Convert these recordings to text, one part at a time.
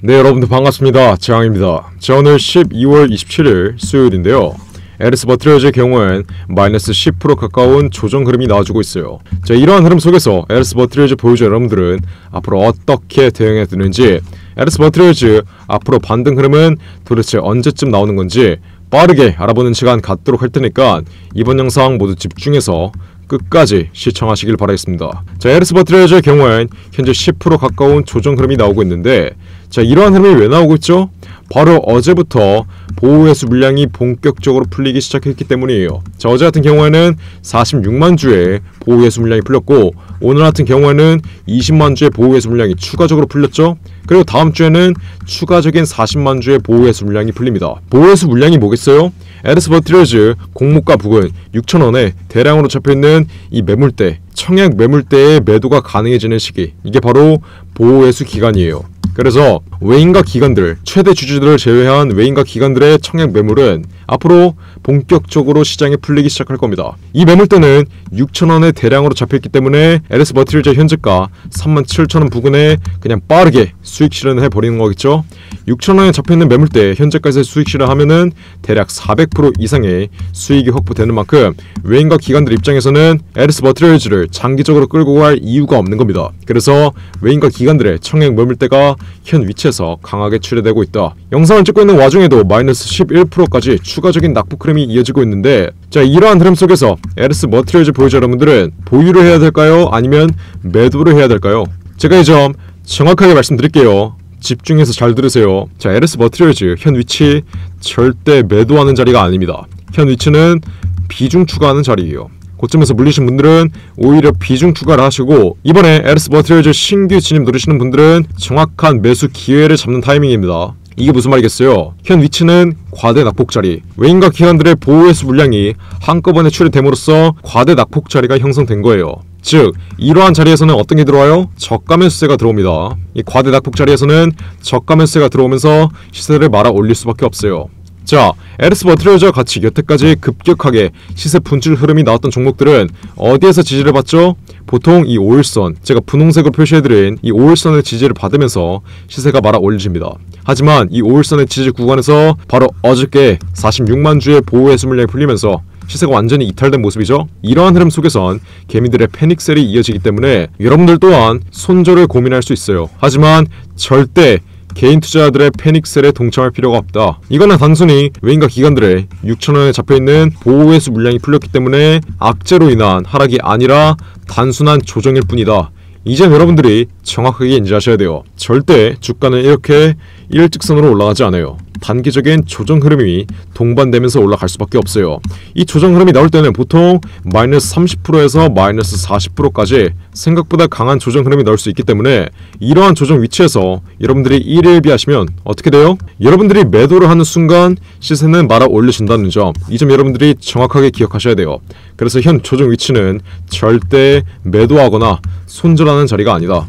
네 여러분들 반갑습니다. 재앙입니다. 자 오늘 12월 27일 수요일인데요. LS머트리얼즈의 경우엔 마이너스 10% 가까운 조정 흐름이 나와주고 있어요. 자 이러한 흐름 속에서 LS머트리얼즈 보유자 여러분들은 앞으로 어떻게 대응해야 되는지 LS머트리얼즈 앞으로 반등 흐름은 도대체 언제쯤 나오는 건지 빠르게 알아보는 시간 갖도록 할 테니까 이번 영상 모두 집중해서 끝까지 시청하시길 바라겠습니다. 자, LS머트리얼즈의 경우엔 현재 10% 가까운 조정 흐름이 나오고 있는데 자, 이러한 흐름이 왜 나오고 있죠? 바로 어제부터 보호예수 물량이 본격적으로 풀리기 시작했기 때문이에요. 자, 어제 같은 경우에는 46만 주의 보호예수 물량이 풀렸고 오늘 같은 경우에는 20만 주의 보호예수 물량이 추가적으로 풀렸죠. 그리고 다음 주에는 추가적인 40만 주의 보호예수 물량이 풀립니다. 보호예수 물량이 뭐겠어요? LS머트리얼즈 공모가 부근 6천원에 대량으로 잡혀있는 이 매물대 청약 매물대의 매도가 가능해지는 시기 이게 바로 보호회수 기간이에요. 그래서 외인과 기관들, 최대 주주들을 제외한 외인과 기관들의 청약 매물은 앞으로 본격적으로 시장에 풀리기 시작할 겁니다. 이 매물대는 6천원에 대량으로 잡혀있기 때문에 LS 버틸제 현재가 37,000원 부근에 그냥 빠르게 수익 실현을 해버리는 거겠죠. 6천원에 잡혀있는 매물대 현재까지 수익 실현하면은 대략 400% 이상의 수익이 확보되는 만큼 외인과 기관들 입장에서는 LS 버트리얼즈를 장기적으로 끌고 갈 이유가 없는 겁니다. 그래서 외인과 기관들의 청약 매물대가 현 위치에서 강하게 출회되고 있다. 영상을 찍고 있는 와중에도 마이너스 11%까지 추가적인 낙폭 흐름이 이어지고 있는데 자 이러한 흐름 속에서 LS머트리얼즈 보유자 여러분들은 보유를 해야 될까요? 아니면 매도를 해야 될까요? 제가 이 점 정확하게 말씀드릴게요. 집중해서 잘 들으세요. 자, LS머트리얼즈 현 위치 절대 매도하는 자리가 아닙니다. 현 위치는 비중 추가하는 자리예요. 고점에서 물리신 분들은 오히려 비중 추가를 하시고 이번에 LS머트리얼즈 신규 진입 노리시는 분들은 정확한 매수 기회를 잡는 타이밍입니다. 이게 무슨 말이겠어요? 현 위치는 과대 낙폭 자리. 외인과 기관들의 보호예수 물량이 한꺼번에 출회됨으로써 과대 낙폭 자리가 형성된 거예요. 즉 이러한 자리에서는 어떤 게 들어와요? 저가 매수세가 들어옵니다. 이 과대 낙폭 자리에서는 저가 매수세가 들어오면서 시세를 말아 올릴 수밖에 없어요. 자, 에르스 버트리어즈와 같이 여태까지 급격하게 시세 분출 흐름이 나왔던 종목들은 어디에서 지지를 받죠? 보통 이 5일선, 제가 분홍색으로 표시해드린 이 5일선의 지지를 받으면서 시세가 말아 올려집니다. 하지만 이 5일선의 지지 구간에서 바로 어저께 46만 주의 보호 해수 물량이 풀리면서 시세가 완전히 이탈된 모습이죠. 이러한 흐름 속에선 개미들의 패닉셀이 이어지기 때문에 여러분들 또한 손절을 고민할 수 있어요. 하지만 절대 개인 투자자들의 패닉셀에 동참할 필요가 없다. 이거는 단순히 외인과 기관들의 6천원에 잡혀있는 보호회수 물량이 풀렸기 때문에 악재로 인한 하락이 아니라 단순한 조정일 뿐이다. 이제 여러분들이 정확하게 인지하셔야 돼요. 절대 주가는 이렇게 일직선으로 올라가지 않아요. 단기적인 조정 흐름이 동반되면서 올라갈 수밖에 없어요. 이 조정 흐름이 나올 때는 보통 마이너스 30%에서 마이너스 40%까지 생각보다 강한 조정 흐름이 나올 수 있기 때문에 이러한 조정 위치에서 여러분들이 일희일비하시면 어떻게 돼요? 여러분들이 매도를 하는 순간 시세는 말아 올려준다는 점 이 점 여러분들이 정확하게 기억하셔야 돼요. 그래서 현 조정 위치는 절대 매도하거나 손절하는 자리가 아니다.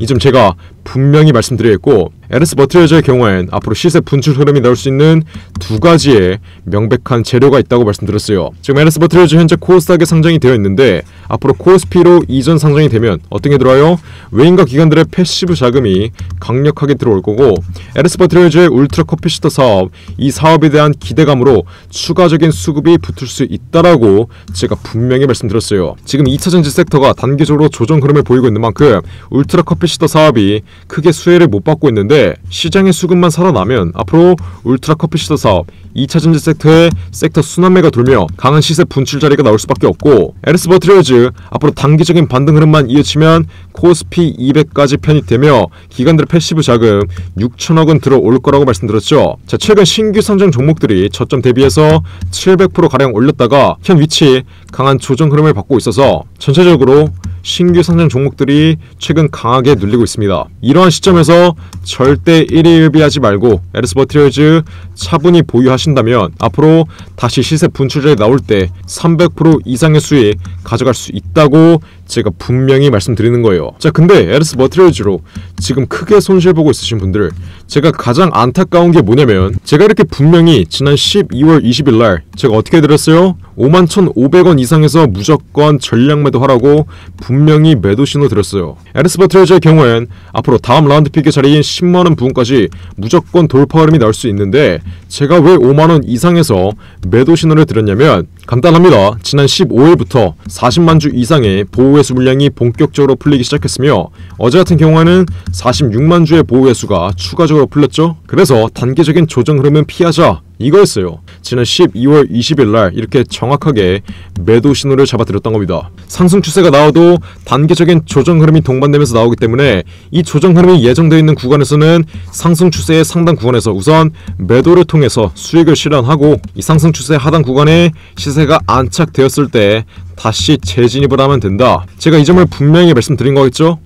이 점 제가 분명히 말씀드리겠고 LS머트리얼즈의 경우엔 앞으로 시세 분출 흐름이 나올 수 있는 두 가지의 명백한 재료가 있다고 말씀드렸어요. 지금 LS머트리얼즈 현재 코스닥에 상장이 되어 있는데 앞으로 코스피로 이전 상장이 되면 어떤 게 들어와요? 외인과 기관들의 passive 자금이 강력하게 들어올 거고 LS머트리얼즈의 울트라 커패시터 사업 이 사업에 대한 기대감으로 추가적인 수급이 붙을 수 있다라고 제가 분명히 말씀드렸어요. 지금 2차전지 섹터가 단기적으로 조정 흐름을 보이고 있는 만큼 울트라 커패시터 사업이 크게 수혜를 못 받고 있는데 시장의 수급만 살아나면 앞으로 울트라 커패시터 사업 2차 전지 섹터에 섹터 순환매가 돌며 강한 시세 분출 자리가 나올 수밖에 없고 LS머트리얼즈 앞으로 단기적인 반등 흐름만 이어지면 코스피 200까지 편입되며 기관들의 passive 자금 6천억 원 들어올 거라고 말씀드렸죠. 자 최근 신규 상장 종목들이 저점 대비해서 700% 가량 올렸다가 현 위치 강한 조정 흐름을 받고 있어서 전체적으로 신규 상장 종목들이 최근 강하게 눌리고 있습니다. 이러한 시점에서 절대 일희일비하지 말고 LS머트리얼즈 차분히 보유하신다면 앞으로 다시 시세 분출 자리 나올 때 300% 이상의 수익 가져갈 수 있다고 제가 분명히 말씀드리는 거예요. 자, 근데 LS머트리얼즈로 지금 크게 손실 보고 있으신 분들 제가 가장 안타까운 게 뭐냐면 제가 이렇게 분명히 지난 12월 20일 날 제가 어떻게 드렸어요? 5만 1,500원 이상에서 무조건 전량 매도하라고 분명히 매도 신호 드렸어요. LS머트리얼즈의 경우엔 앞으로 다음 round figure 자리인 10만원 부분까지 무조건 돌파 흐름이 나올 수 있는데 제가 왜 5만원 이상에서 매도 신호를 드렸냐면 간단합니다. 지난 15일부터 40만 주 이상의 보호회수 물량이 본격적으로 풀리기 시작했으며 어제 같은 경우에는 46만 주의 보호회수가 추가적으로 풀렸죠. 그래서 단계적인 조정 흐름은 피하자 이거였어요. 지난 12월 20일 날 이렇게 정확하게 매도 신호를 잡아드렸던 겁니다. 상승 추세가 나와도 단계적인 조정 흐름이 동반되면서 나오기 때문에 이 조정 흐름이 예정되어 있는 구간에서는 상승 추세의 상단 구간에서 우선 매도를 통해서 수익을 실현하고 이 상승 추세 하단 구간에 시세가 안착되었을 때 다시 재진입을 하면 된다. 제가 이 점을 분명히 말씀드린 거겠죠?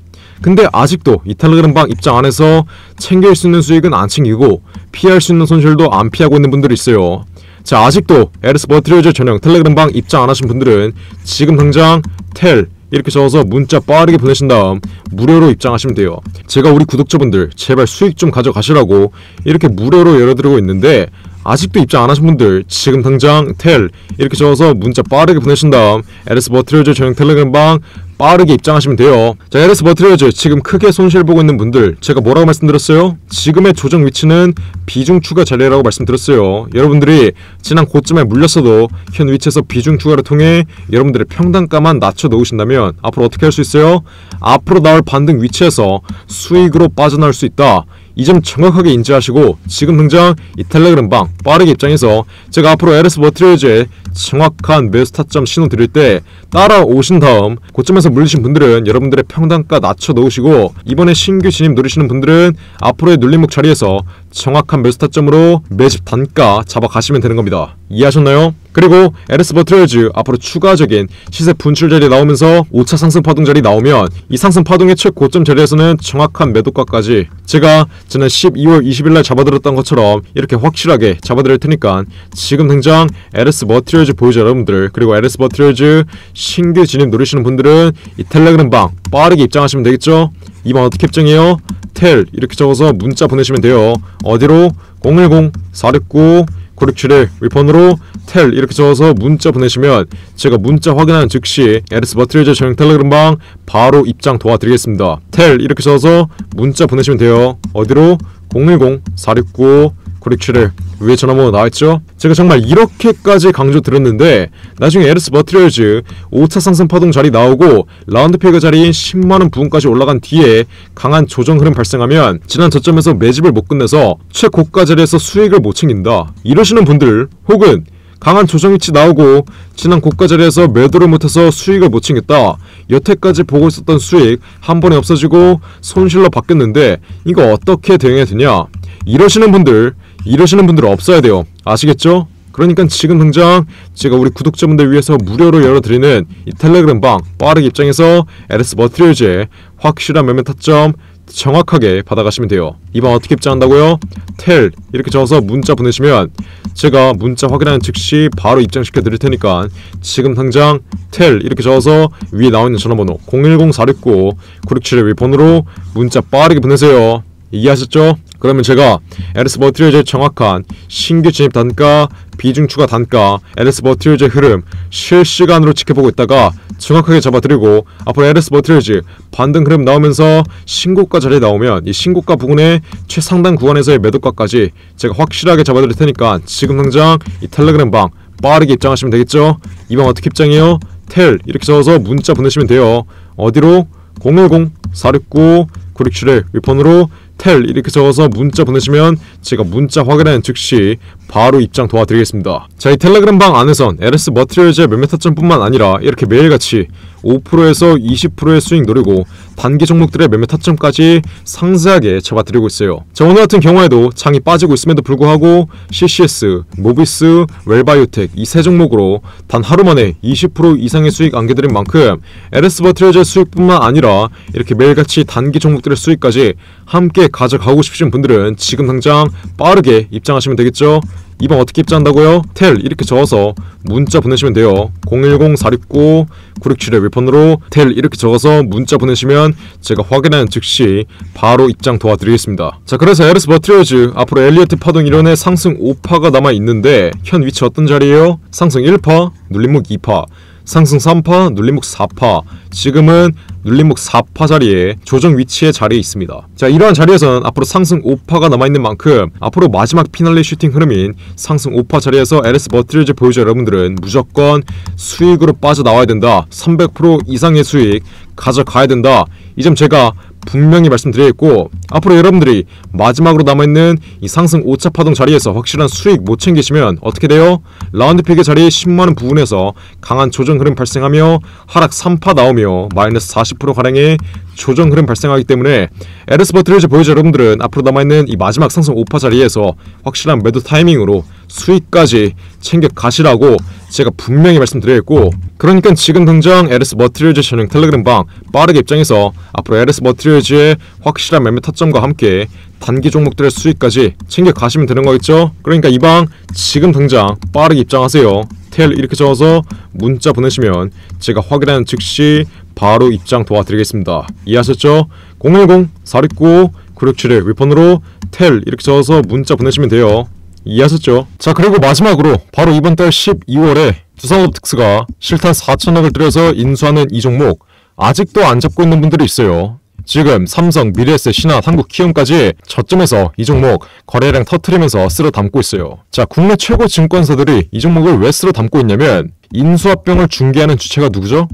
근데 아직도 이 텔레그램방 입장 안에서 챙길 수 있는 수익은 안 챙기고 피할 수 있는 손실도 안 피하고 있는 분들이 있어요. 자 아직도 에르스 버트리오즈 전용 텔레그램방 입장 안 하신 분들은 지금 당장 텔 이렇게 적어서 문자 빠르게 보내신 다음 무료로 입장하시면 돼요. 제가 우리 구독자분들 제발 수익 좀 가져가시라고 이렇게 무료로 열어드리고 있는데 아직도 입장 안 하신 분들 지금 당장 텔 이렇게 적어서 문자 빠르게 보내신 다음 LS머트리얼즈 전용 텔레그램방 빠르게 입장하시면 돼요. 자, LS머트리얼즈 지금 크게 손실 보고 있는 분들 제가 뭐라고 말씀드렸어요? 지금의 조정 위치는 비중 추가 자리라고 말씀드렸어요. 여러분들이 지난 고점에 물렸어도 현 위치에서 비중 추가를 통해 여러분들의 평단가만 낮춰 놓으신다면 앞으로 어떻게 할 수 있어요? 앞으로 나올 반등 위치에서 수익으로 빠져나올 수 있다. 이 점 정확하게 인지하시고 지금 당장 이 텔레그램 방 빠르게 입장해서 제가 앞으로 LS머트리얼즈의 정확한 매수 타점 신호 드릴 때 따라오신 다음 고점에서 물리신 분들은 여러분들의 평단가 낮춰 놓으시고 이번에 신규 진입 노리시는 분들은 앞으로의 눌림목 자리에서 정확한 매수 타점으로 매집 단가 잡아가시면 되는 겁니다. 이해하셨나요? 그리고 LS머트리얼즈 앞으로 추가적인 시세 분출 자리 나오면서 5차 상승 파동 자리 나오면 이 상승 파동의 최고점 자리에서는 정확한 매도가까지 제가 지난 12월 20일 날 잡아드렸던 것처럼 이렇게 확실하게 잡아드릴 테니까 지금 당장 LS 머트리얼즈 보유자 여러분들 그리고 LS 머트리얼즈 신규 진입 노리시는 분들은 이 텔레그램 방 빠르게 입장하시면 되겠죠? 이 방 어떻게 입장해요? 텔 이렇게 적어서 문자 보내시면 돼요. 어디로? 010-469 9671 위 번호로 텔 이렇게 적어서 문자 보내시면 제가 문자 확인하는 즉시 LS 머트리얼즈 전용 텔레그램방 바로 입장 도와드리겠습니다. 텔 이렇게 적어서 문자 보내시면 돼요. 어디로? 010-469 9671 위에 전화번호 나와있죠? 제가 정말 이렇게까지 강조 드렸는데 나중에 LS 머트리얼즈 5차 상승 파동 자리 나오고 round figure 자리인 10만원 부분까지 올라간 뒤에 강한 조정 흐름 발생하면 지난 저점에서 매집을 못 끝내서 최고가 자리에서 수익을 못 챙긴다 이러시는 분들 혹은 강한 조정 위치 나오고 지난 고가 자리에서 매도를 못해서 수익을 못 챙겼다. 여태까지 보고 있었던 수익 한 번에 없어지고 손실로 바뀌었는데 이거 어떻게 대응해야 되냐? 이러시는 분들 이러시는 분들 없어야 돼요. 아시겠죠? 그러니까 지금 당장 제가 우리 구독자분들 위해서 무료로 열어드리는 이 텔레그램 방 빠르게 입장해서 에르스 머트리얼즈의 확실한 매매 타점 정확하게 받아가시면 돼요. 이번 어떻게 입장한다고요? 텔 이렇게 적어서 문자 보내시면 제가 문자 확인하는 즉시 바로 입장시켜 드릴 테니까 지금 당장 텔 이렇게 적어서 위에 나와 있는 전화번호 010-469-9671 번호로 문자 빠르게 보내세요. 이해하셨죠? 그러면 제가 LS 머트리얼즈의 정확한 신규 진입 단가, 비중 추가 단가, LS 머트리얼즈의 흐름 실시간으로 지켜보고 있다가 정확하게 잡아드리고 앞으로 LS 머트리얼즈 반등 흐름 나오면서 신고가 자리에 나오면 이 신고가 부근의 최상단 구간에서의 매도가까지 제가 확실하게 잡아드릴 테니까 지금 당장 이 텔레그램 방 빠르게 입장하시면 되겠죠? 이 방 어떻게 입장해요? 텔 이렇게 적어서 문자 보내시면 돼요. 어디로? 010-469-967의 위폰으로 텔 이렇게 적어서 문자 보내시면 제가 문자 확인하는 즉시 바로 입장 도와드리겠습니다. 자, 이 텔레그램 방 안에선 LS 머트리얼즈의 몇몇 타점뿐만 아니라 이렇게 매일같이 5%에서 20%의 수익 노리고 단기 종목들의 몇몇 타점까지 상세하게 잡아드리고 있어요. 자, 오늘 같은 경우에도 장이 빠지고 있음에도 불구하고 CCS, 모비스, 웰바이오텍 이 세 종목으로 단 하루 만에 20% 이상의 수익 안겨드린 만큼 LS 머트리얼즈의 수익뿐만 아니라 이렇게 매일같이 단기 종목들의 수익까지 함께 가져가고 싶으신 분들은 지금 당장 빠르게 입장하시면 되겠죠? 이 방 어떻게 입장한다고요? 텔 이렇게 적어서 문자 보내시면 돼요. 010-469-9671 위 번호로 텔 이렇게 적어서 문자 보내시면 제가 확인하는 즉시 바로 입장 도와드리겠습니다. 자 그래서 LS 머트리얼즈 앞으로 엘리어트 파동 이론의 상승 5파가 남아 있는데 현 위치 어떤 자리예요? 상승 1파, 눌림목 2파, 상승 3파, 눌림목 4파. 지금은 눌림목 4파 자리에 조정 위치의 자리에 있습니다. 자, 이러한 자리에서는 앞으로 상승 5파가 남아있는 만큼 앞으로 마지막 피날레 슈팅 흐름인 상승 5파 자리에서 LS 머트리얼즈 보유자 여러분들은 무조건 수익으로 빠져나와야 된다. 300% 이상의 수익 가져가야 된다. 이 점 제가 분명히 말씀드리겠고 앞으로 여러분들이 마지막으로 남아있는 이 상승 5차 파동 자리에서 확실한 수익 못 챙기시면 어떻게 돼요? round figure 자리 10만원 부분에서 강한 조정 흐름 발생하며 하락 3파 나오며 마이너스 40%가량의 조정 흐름 발생하기 때문에 LS 머트리얼즈 보유자 여러분들은 앞으로 남아있는 이 마지막 상승 5파 자리에서 확실한 매도 타이밍으로 수익까지 챙겨 가시라고 제가 분명히 말씀드리겠고 그러니까 지금 당장 LS 머트리얼즈 전용 텔레그램 방 빠르게 입장해서 앞으로 LS 머트리얼즈의 확실한 매매 타점과 함께 단기 종목들의 수익까지 챙겨 가시면 되는 거겠죠? 그러니까 이 방 지금 당장 빠르게 입장하세요. 텔 이렇게 적어서 문자 보내시면 제가 확인하는 즉시 바로 입장 도와드리겠습니다. 이해하셨죠? 010-469-9671 위폰으로 텔 이렇게 적어서 문자 보내시면 돼요. 이해하셨죠? 자 그리고 마지막으로 바로 이번 달 12월에 두산업특스가 실탄 4천억을 들여서 인수하는 이 종목 아직도 안 잡고 있는 분들이 있어요. 지금 삼성, 미래에셋, 신한, 한국 키움까지 저점에서 이 종목 거래량 터트리면서 쓸어 담고 있어요. 자, 국내 최고 증권사들이 이 종목을 왜 쓸어 담고 있냐면 인수합병을 중개하는 주체가 누구죠?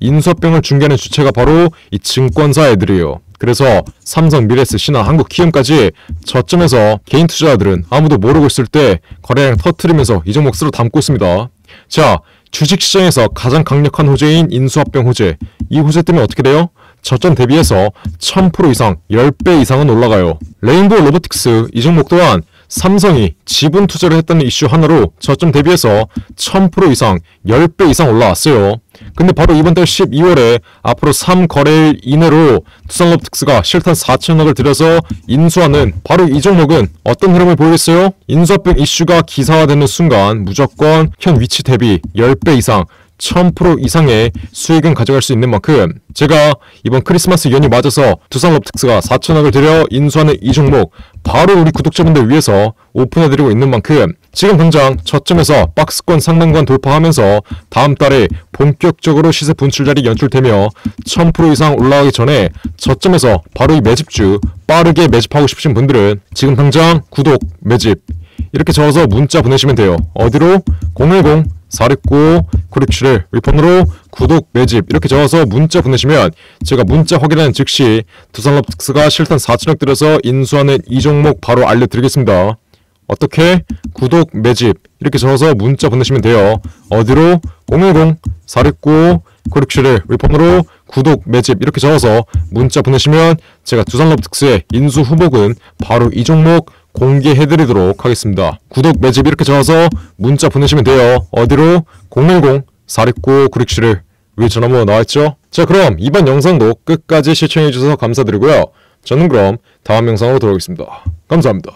인수합병을 중개하는 주체가 바로 이 증권사 애들이에요. 그래서 삼성, 미래에셋, 신한, 한국 키움까지 저점에서 개인 투자자들은 아무도 모르고 있을 때 거래량 터트리면서 이 종목 쓸어 담고 있습니다. 자, 주식시장에서 가장 강력한 호재인 인수합병 호재. 이 호재 때문에 어떻게 돼요? 저점 대비해서 1000% 이상, 10배 이상은 올라가요. 레인보우 로보틱스 이 종목 또한 삼성이 지분 투자를 했다는 이슈 하나로 저점 대비해서 1000% 이상, 10배 이상 올라왔어요. 근데 바로 이번 달 12월에 앞으로 3거래일 이내로 두산로보틱스가 실탄 4천억을 들여서 인수하는 바로 이 종목은 어떤 흐름을 보이겠어요? 인수합병 이슈가 기사화되는 순간 무조건 현 위치 대비 10배 이상 1000% 이상의 수익은 가져갈 수 있는 만큼 제가 이번 크리스마스 연휴 맞아서 두산럽특스가 4천억을 들여 인수하는 이 종목 바로 우리 구독자분들 위해서 오픈해드리고 있는 만큼 지금 당장 저점에서 박스권 상단권 돌파하면서 다음 달에 본격적으로 시세 분출 자리 연출되며 1000% 이상 올라가기 전에 저점에서 바로 이 매집주 빠르게 매집하고 싶으신 분들은 지금 당장 구독, 매집 이렇게 적어서 문자 보내시면 돼요. 어디로? 010 469 967을 위폰으로 구독 매집 이렇게 적어서 문자 보내시면 제가 문자 확인하는 즉시 두산럽특스가 실탄 4천억 들여서 인수하는 이 종목 바로 알려드리겠습니다. 어떻게? 구독 매집 이렇게 적어서 문자 보내시면 돼요. 어디로? 010 469 967을 위폰으로 구독 매집 이렇게 적어서 문자 보내시면 제가 두산럽특스의 인수 후보군 바로 이 종목 공개해드리도록 하겠습니다. 구독 매집 이렇게 적어서 문자 보내시면 돼요. 어디로? 010-469-967을 위에 전화번호 나와있죠? 자 그럼 이번 영상도 끝까지 시청해주셔서 감사드리고요. 저는 그럼 다음 영상으로 돌아오겠습니다. 감사합니다.